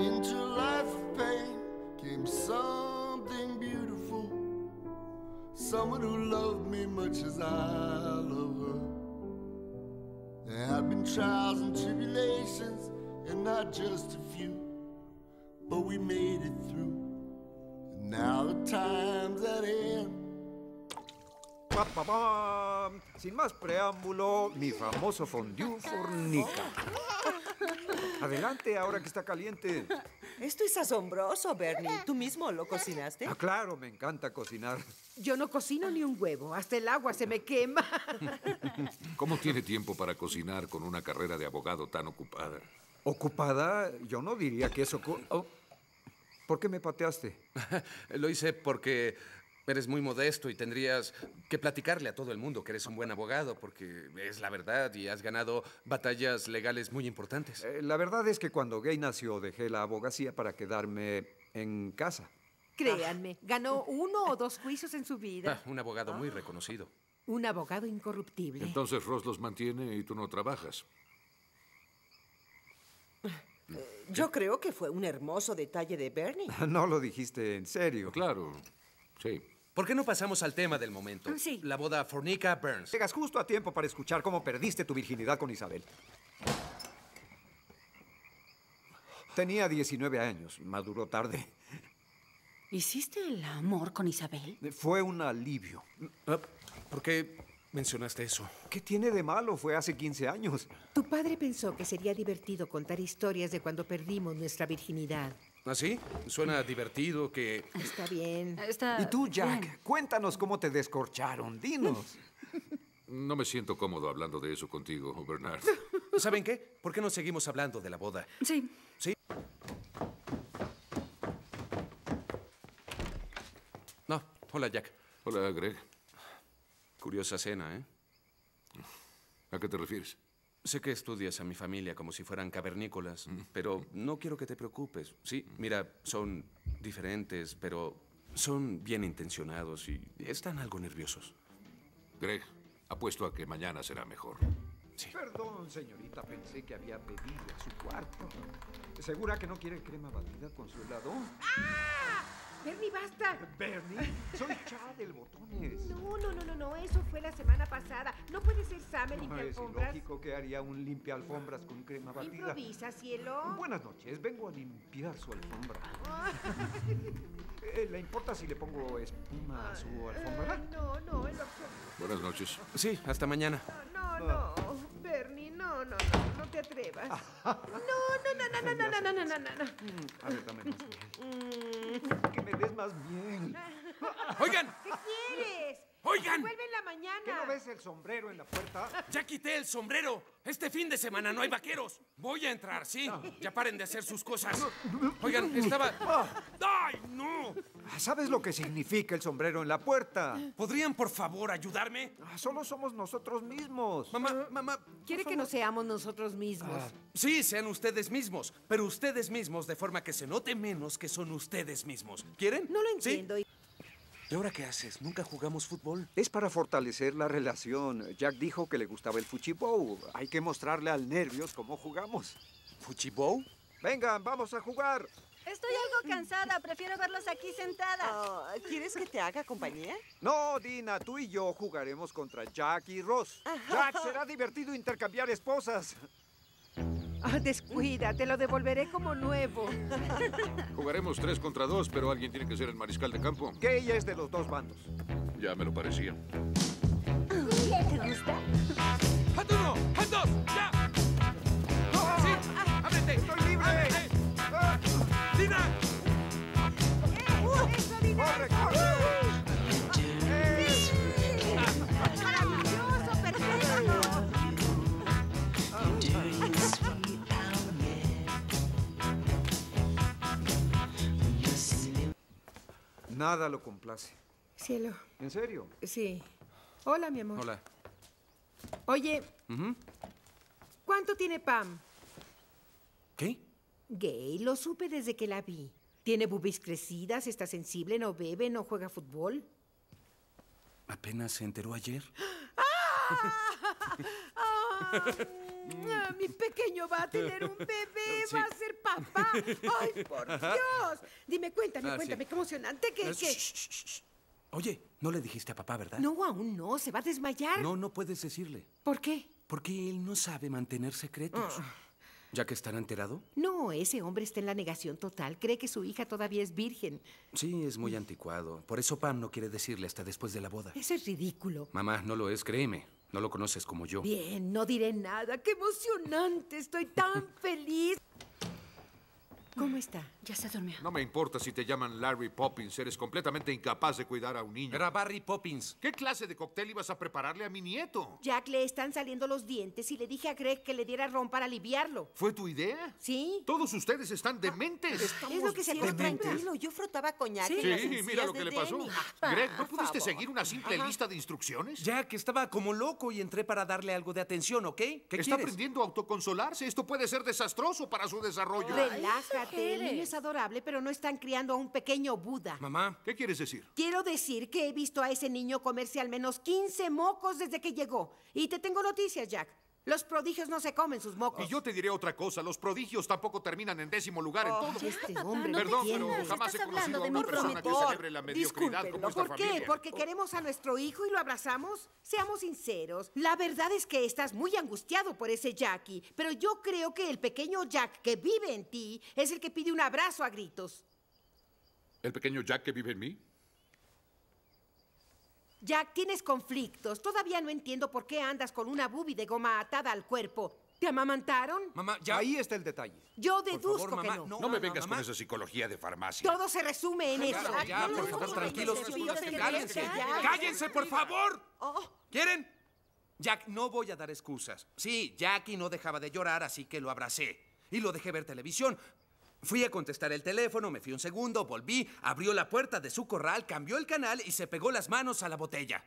Into life of pain came something beautiful. Someone who loved me much as I love her. There have been trials and tribulations, and not just a few, but we made it through. And now the time's at end. Pa, pa, pa. Sin más preámbulo, mi famoso fondue fornica. Adelante, ahora que está caliente. Esto es asombroso, Bernie. ¿Tú mismo lo cocinaste? Ah, claro, me encanta cocinar. Yo no cocino ni un huevo, hasta el agua se me quema. ¿Cómo tiene tiempo para cocinar con una carrera de abogado tan ocupada? ¿Ocupada? Yo no diría que eso... oh, ¿Por qué me pateaste? Lo hice porque eres muy modesto y tendrías que platicarle a todo el mundo que eres un buen abogado, porque es la verdad y has ganado batallas legales muy importantes. Eh, la verdad es que cuando Gay nació dejé la abogacía para quedarme en casa. Créanme, ganó uno o dos juicios en su vida. Ah, un abogado muy reconocido. Un abogado incorruptible. Entonces Ross los mantiene y tú no trabajas. Yo creo que fue un hermoso detalle de Bernie. No lo dijiste en serio. Claro, sí. ¿Por qué no pasamos al tema del momento? Sí. La boda Fornica Burns. Llegas justo a tiempo para escuchar cómo perdiste tu virginidad con Isabel. Tenía 19 años, maduró tarde. ¿Hiciste el amor con Isabel? Fue un alivio. Ah, ¿Por qué mencionaste eso? ¿Qué tiene de malo? Fue hace 15 años. Tu padre pensó que sería divertido contar historias de cuando perdimos nuestra virginidad. ¿Ah, sí? Suena divertido que... Está bien. Está ¿Y tú, Jack? bien. Cuéntanos cómo te descorcharon. Dinos. No me siento cómodo hablando de eso contigo, Bernard. ¿Saben qué? ¿Por qué no seguimos hablando de la boda? Sí. ¿Sí? No. Hola, Jack. Hola, Greg. Curiosa cena, ¿eh? ¿A qué te refieres? Sé que estudias a mi familia como si fueran cavernícolas, pero no quiero que te preocupes. Sí, mira, son diferentes, pero son bien intencionados y están algo nerviosos. Greg, apuesto a que mañana será mejor. Perdón, señorita, pensé que había pedido a su cuarto. ¿Segura que no quiere crema batida con su helado? Bernie, basta. Bernie, soy Chad, el botones. No, no, no, no, no, eso fue la semana pasada. No puede ser Sam el No limpia es alfombras. ilógico que haría un limpia alfombras con crema batida. Improvisa, cielo. Buenas noches, vengo a limpiar su alfombra. Eh, ¿Le importa si le pongo espuma a su alfombra? Ay, no, no, absoluto. Buenas noches. Sí, hasta mañana. No, no, Bernie, no, no, no, no te atrevas. No, no, no, no, no, no, no, no, no, no, no. A ver, dame más miel. Que me des más miel. ¡Oigan! ¿Qué quieres? ¡Oigan! Vuelve en la mañana. ¿Qué no ves el sombrero en la puerta? ¡Ya quité el sombrero! Este fin de semana no hay vaqueros. Voy a entrar, sí. Ya paren de hacer sus cosas. Oigan, estaba... ¡Ay, no! Ah, ¿Sabes lo que significa el sombrero en la puerta? ¿Podrían, por favor, ayudarme? Ah, Solo somos nosotros mismos. Mamá, mamá... Quiere que no seamos nosotros mismos. Sí, sean ustedes mismos, pero ustedes mismos de forma que se note menos que son ustedes mismos. ¿Quieren? No lo entiendo. y- ¿Y ahora qué haces? ¿Nunca jugamos fútbol? Es para fortalecer la relación. Jack dijo que le gustaba el fuchibou. Hay que mostrarle al nervios cómo jugamos. ¿Fuchibou? Vengan, vamos a jugar. Estoy algo cansada. Prefiero verlos aquí sentada. Ah, ¿Quieres que te haga compañía? No, Dina, tú y yo jugaremos contra Jack y Ross. Jack, será divertido intercambiar esposas. Ah, descuida, te lo devolveré como nuevo. Jugaremos tres contra dos, pero alguien tiene que ser el mariscal de campo. Gay es de los dos bandos. Ya me lo parecía. ¿Te gusta? Nada lo complace. Cielo, ¿En serio? sí. Hola, mi amor. Hola. Oye, ¿cuánto tiene Pam? ¿Qué? Gay, lo supe desde que la vi. Tiene bubis crecidas, está sensible, no bebe, no juega fútbol. ¿Apenas se enteró ayer? ¡Ah! Ah, Mi pequeño va a tener un bebé, Sí. va a ser papá. ¡Ay, por Dios! Dime, cuéntame, Ah, sí. cuéntame, qué emocionante que... Eh, que... Oye, no le dijiste a papá, ¿verdad? No, aún no, se va a desmayar. No, no puedes decirle. ¿Por qué? Porque él no sabe mantener secretos. Ah. ¿Ya que estará enterado? No, ese hombre está en la negación total. Cree que su hija todavía es virgen. Sí, es muy anticuado. Por eso Pam no quiere decirle hasta después de la boda. Eso es ridículo. Mamá, no lo es, créeme. No lo conoces como yo. Bien, no diré nada. ¡Qué emocionante! Estoy tan feliz. ¿Cómo está? Ya se durmió. No me importa si te llaman Larry Poppins, eres completamente incapaz de cuidar a un niño. Era Barry Poppins. ¿Qué clase de cóctel ibas a prepararle a mi nieto? Jack le están saliendo los dientes y le dije a Greg que le diera ron para aliviarlo. ¿Fue tu idea? ¿Sí? Todos ustedes están dementes. Es lo que se acostumbra. tranquilo. Yo frotaba coñac Sí, en las encías mira lo que le pasó. Greg, ¿no pudiste favor. seguir una simple lista de instrucciones? Jack estaba como loco y entré para darle algo de atención, ¿ok? ¿Qué Está quieres? aprendiendo a autoconsolarse. Esto puede ser desastroso para su desarrollo. El niño es adorable, pero no están criando a un pequeño Buda. Mamá, ¿Qué quieres decir? Quiero decir que he visto a ese niño comerse al menos 15 mocos desde que llegó. Y te tengo noticias, Jack. Los prodigios no se comen sus mocos. Y yo te diré otra cosa. Los prodigios tampoco terminan en décimo lugar en todo. Este hombre, no Perdón, pero jamás he conocido a una persona que celebre la mediocridad como esta ¿Por qué? familia. ¿Porque queremos a nuestro hijo y lo abrazamos? Seamos sinceros. La verdad es que estás muy angustiado por ese Jackie, pero yo creo que el pequeño Jack que vive en ti es el que pide un abrazo a gritos. ¿El pequeño Jack que vive en mí? Jack, tienes conflictos. Todavía no entiendo por qué andas con una bubi de goma atada al cuerpo. ¿Te amamantaron? mamá, ya. Ahí está el detalle. Yo Por deduzco favor, que mamá, no. No me mamá, vengas mamá. con esa psicología de farmacia. Todo se resume en eso. Claro, ya, No, por no, favor, no, tranquilos. no, no, no, no, Cállense. no. ¡Cállense, por favor! Oh, ¿Quieren? Jack, no voy a dar excusas. Sí, Jackie no dejaba de llorar, así que lo abracé. Y lo dejé ver televisión. Fui a contestar el teléfono, me fui un segundo, volví, abrió la puerta de su corral, cambió el canal y se pegó las manos a la botella.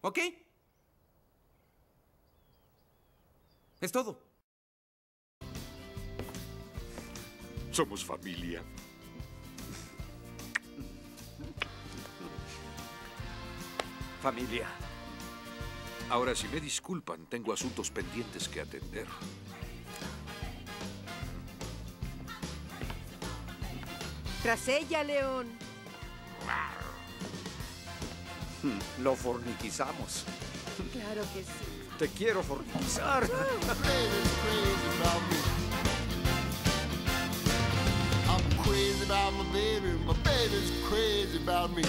¿Ok? Es todo. Somos familia. Familia. Ahora, si me disculpan, tengo asuntos pendientes que atender. Tras ella, León. Lo forniquizamos. Claro que sí. Te quiero forniquizar. Baby's crazy about me. I'm crazy about my baby. My baby's crazy about me.